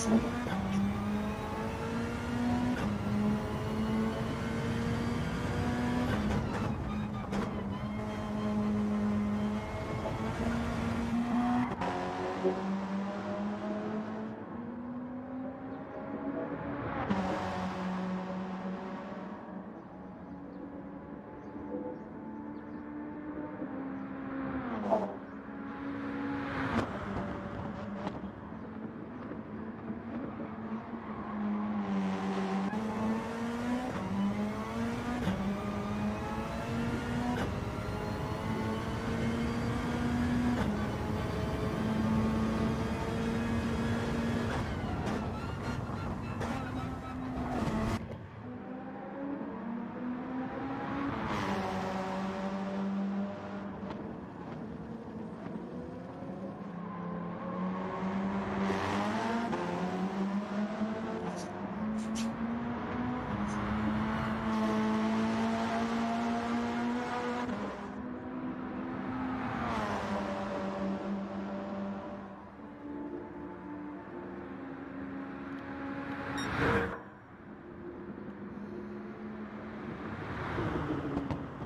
ですね。you